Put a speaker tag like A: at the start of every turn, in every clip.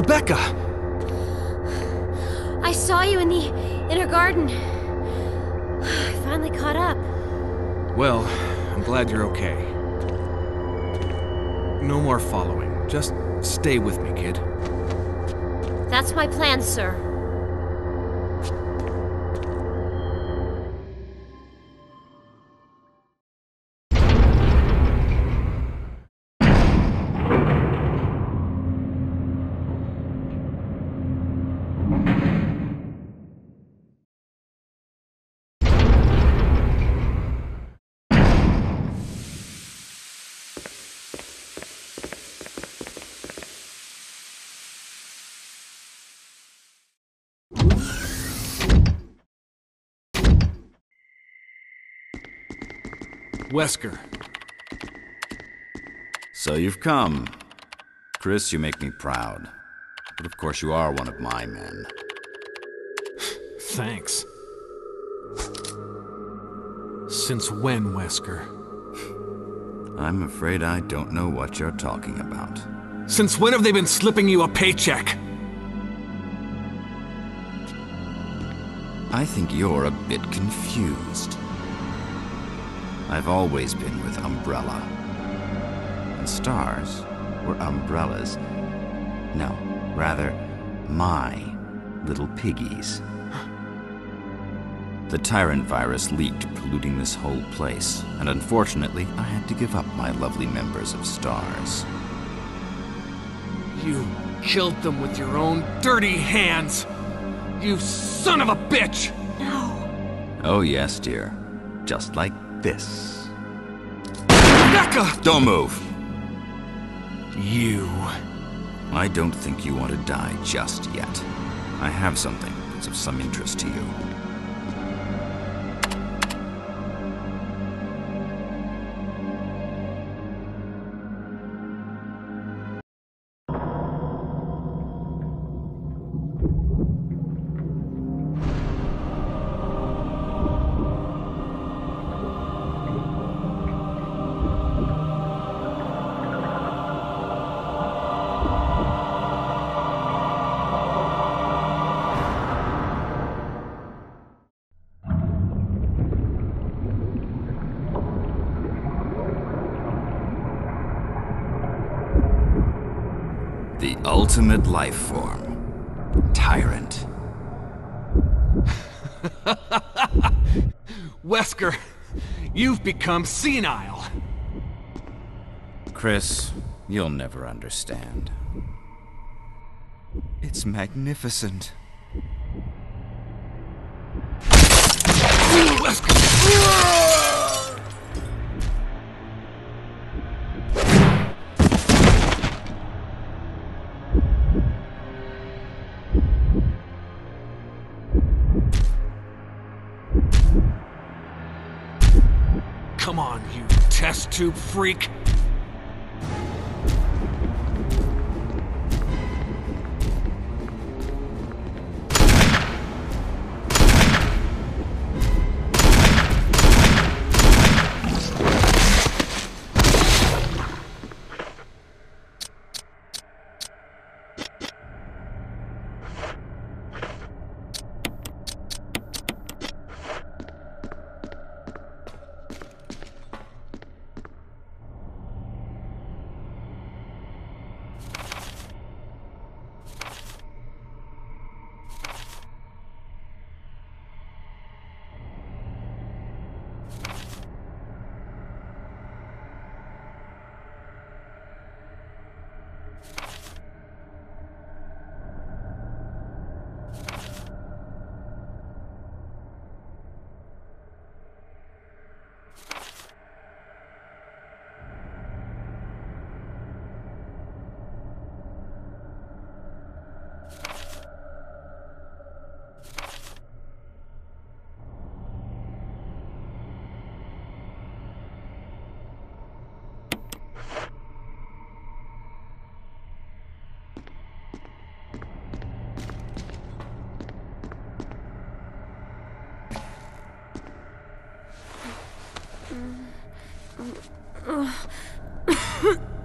A: Rebecca!
B: I saw you in the inner garden. I finally caught up.
A: Well, I'm glad you're okay. No more following. Just stay with me, kid.
B: That's my plan, sir.
A: Wesker.
C: So you've come. Chris, you make me proud. But of course you are one of my men.
A: Thanks. Since when, Wesker?
C: I'm afraid I don't know what you're talking about.
A: Since when have they been slipping you a paycheck?
C: I think you're a bit confused. I've always been with Umbrella. And STARS were Umbrella's. No, rather, my little piggies. The Tyrant virus leaked, polluting this whole place, and unfortunately, I had to give up my lovely members of STARS.
A: You killed them with your own dirty hands! You son of a bitch! No.
C: Oh, yes, dear. Just like this.
A: Rebecca!
C: Don't move!
A: You.
C: I don't think you want to die just yet. I have something that's of some interest to you. Ultimate life form. Tyrant.
A: Wesker, you've become senile.
C: Chris, you'll never understand. It's magnificent.
A: Freak.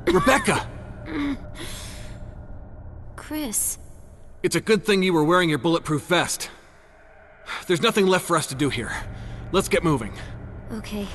A: Rebecca!
B: Chris.
A: It's a good thing you were wearing your bulletproof vest. There's nothing left for us to do here. Let's get moving.
B: Okay.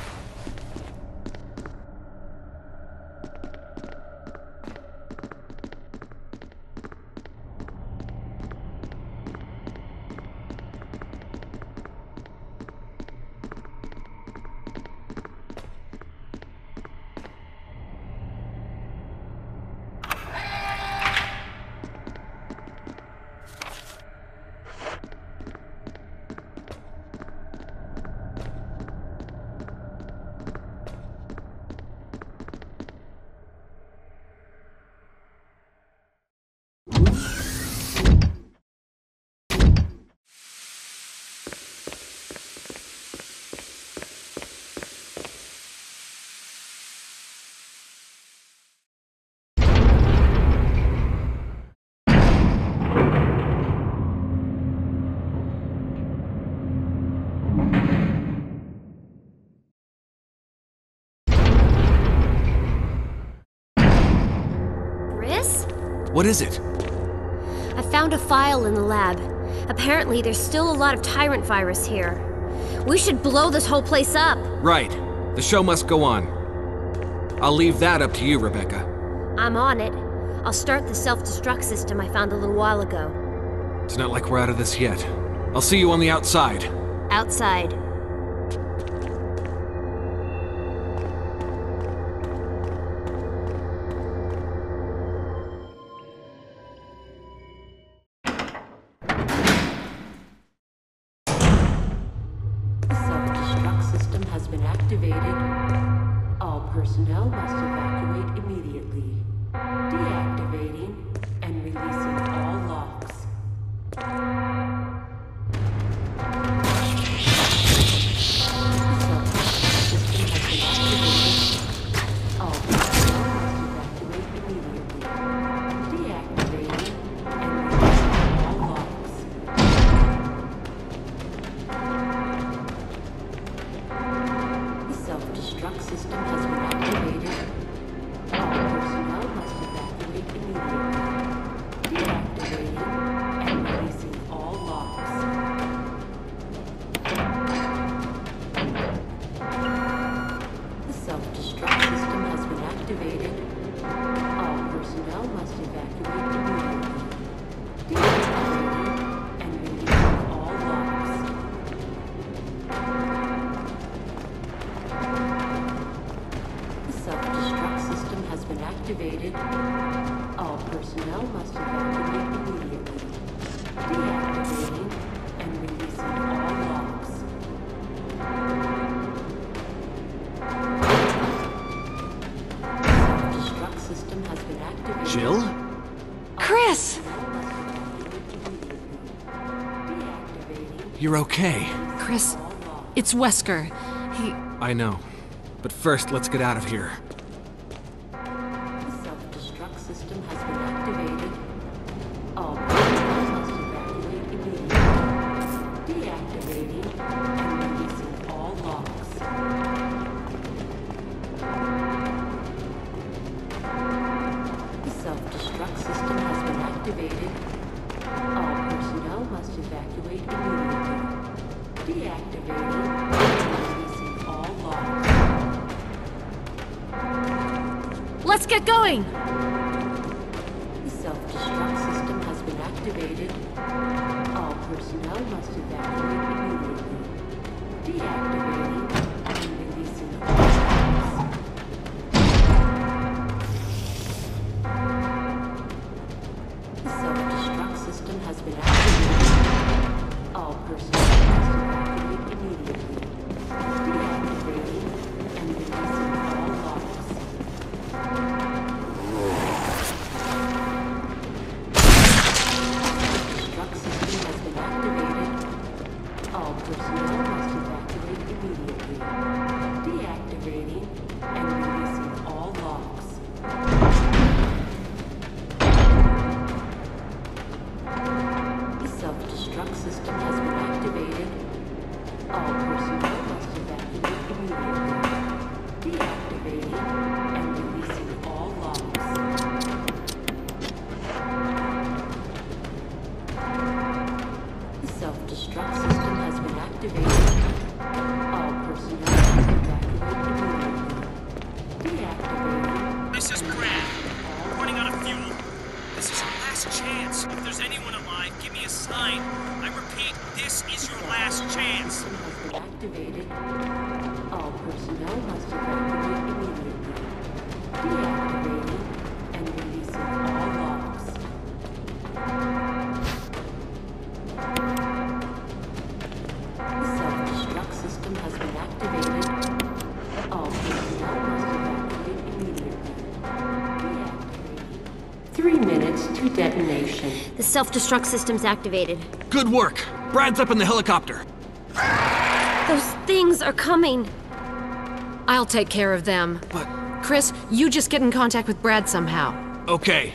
B: Chris?
A: What is it?
B: I found a file in the lab. Apparently, there's still a lot of tyrant virus here. We should blow this whole place up.
A: Right. The show must go on. I'll leave that up to you, Rebecca.
B: I'm on it. I'll start the self destruct system I found a little while ago.
A: It's not like we're out of this yet. I'll see you on the outside.
B: Outside.
A: You're okay.
D: Chris, it's Wesker. He.
A: I know. But first, let's get out of here.
E: All personnel must evacuate immediately. Deactivating and releasing all locks. The self-destruct system has been activated. All personnel must evacuate immediately. Deactivating.
B: Three minutes to detonation.
F: The self destruct system's activated.
A: Good work. Brad's up in the helicopter.
F: Things are coming.
D: I'll take care of them.
A: But,
D: Chris, you just get in contact with Brad somehow.
A: okay.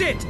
A: It!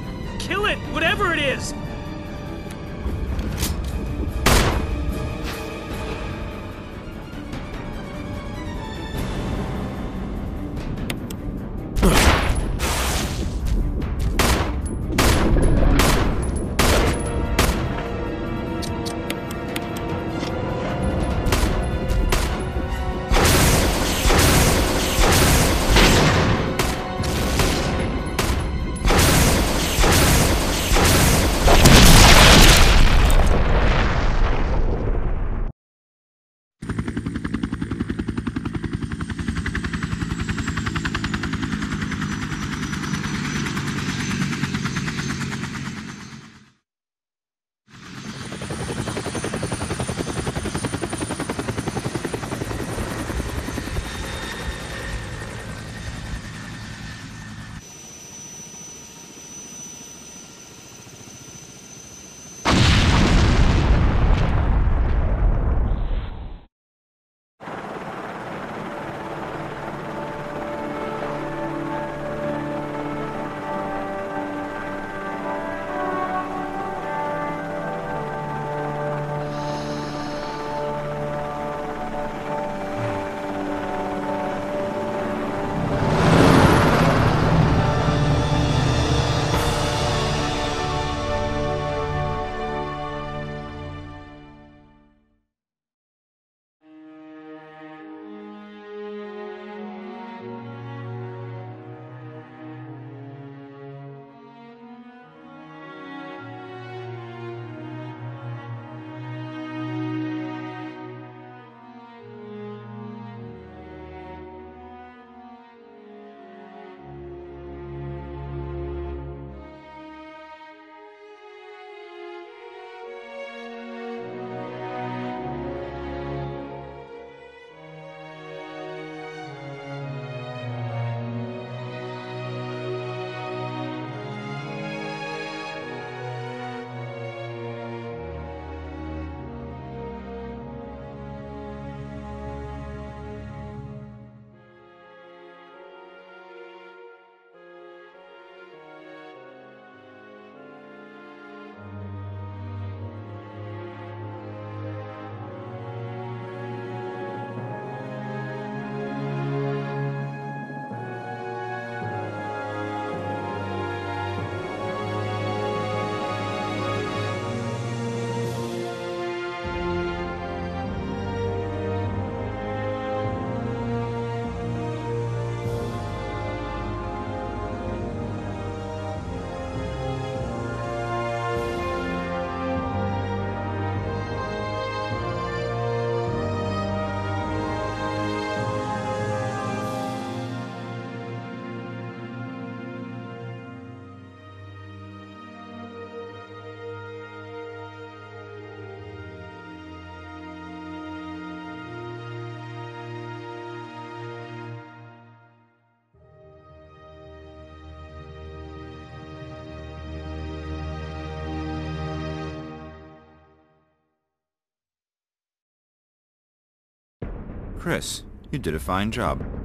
C: Chris, you did a fine job.